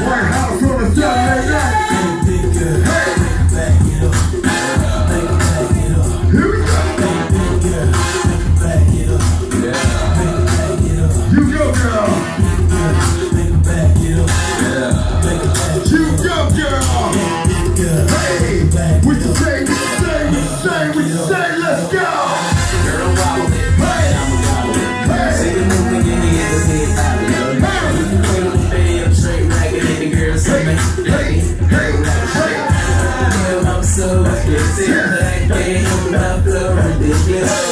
White House on it Back up. Back up. Here we go. It. Back up. Yeah. Back up. You go, girl. Back up. Yeah. Back up. You go, girl. Hey. Back, say? Say? Say? Say? Let's go. hey, hey, hey. Damn, I'm so sick, like they ain't about the ridiculous.